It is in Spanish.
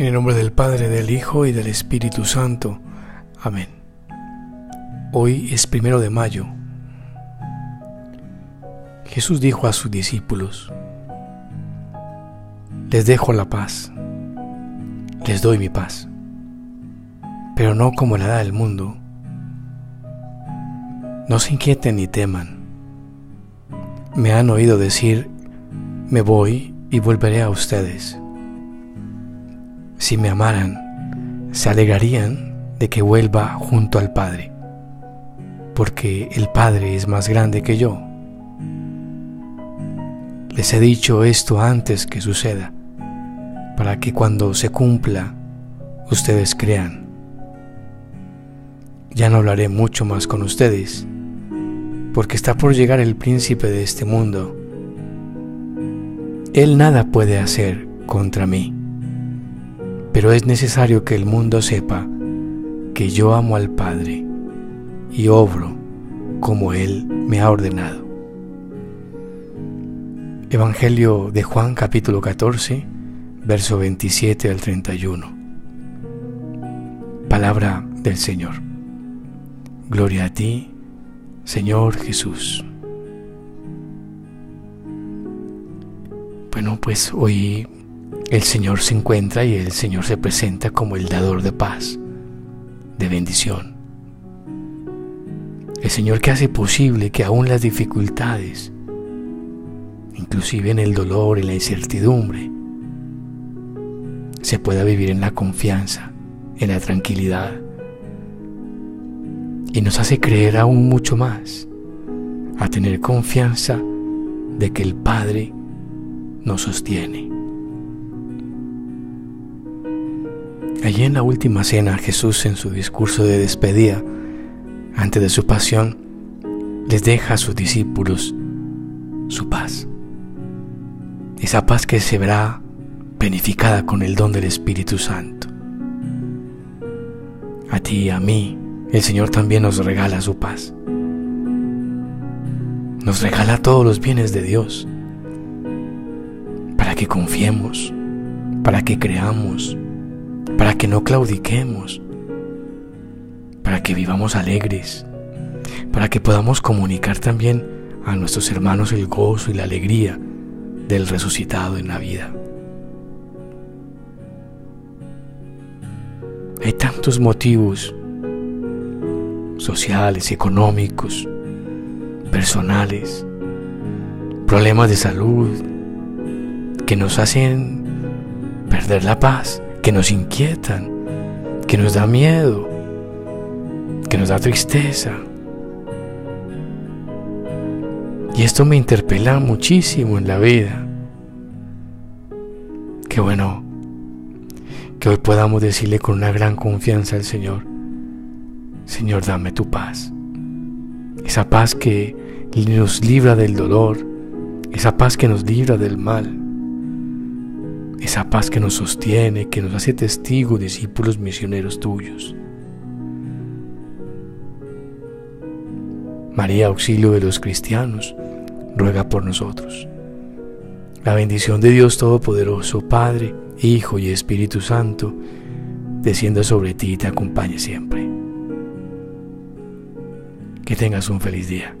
En el nombre del Padre, del Hijo y del Espíritu Santo. Amén. Hoy es primero de mayo. Jesús dijo a sus discípulos, les dejo la paz, les doy mi paz, pero no como la da el mundo. No se inquieten ni teman. Me han oído decir, me voy y volveré a ustedes. Si me amaran, se alegrarían de que vuelva junto al Padre, porque el Padre es más grande que yo. Les he dicho esto antes que suceda, para que cuando se cumpla, ustedes crean. Ya no hablaré mucho más con ustedes, porque está por llegar el príncipe de este mundo. Él nada puede hacer contra mí pero es necesario que el mundo sepa que yo amo al Padre y obro como Él me ha ordenado. Evangelio de Juan capítulo 14, verso 27 al 31. Palabra del Señor. Gloria a ti, Señor Jesús. Bueno, pues hoy el Señor se encuentra y el Señor se presenta como el dador de paz, de bendición. El Señor que hace posible que aún las dificultades, inclusive en el dolor, en la incertidumbre, se pueda vivir en la confianza, en la tranquilidad. Y nos hace creer aún mucho más, a tener confianza de que el Padre nos sostiene. Allí en la última cena, Jesús en su discurso de despedida, antes de su pasión, les deja a sus discípulos su paz. Esa paz que se verá planificada con el don del Espíritu Santo. A ti y a mí, el Señor también nos regala su paz. Nos regala todos los bienes de Dios para que confiemos, para que creamos, para que no claudiquemos, para que vivamos alegres, para que podamos comunicar también a nuestros hermanos el gozo y la alegría del resucitado en la vida. Hay tantos motivos sociales, económicos, personales, problemas de salud que nos hacen perder la paz que nos inquietan, que nos da miedo, que nos da tristeza. Y esto me interpela muchísimo en la vida. Qué bueno que hoy podamos decirle con una gran confianza al Señor, Señor, dame tu paz. Esa paz que nos libra del dolor, esa paz que nos libra del mal esa paz que nos sostiene, que nos hace testigos, discípulos misioneros tuyos. María, auxilio de los cristianos, ruega por nosotros. La bendición de Dios Todopoderoso, Padre, Hijo y Espíritu Santo, descienda sobre ti y te acompañe siempre. Que tengas un feliz día.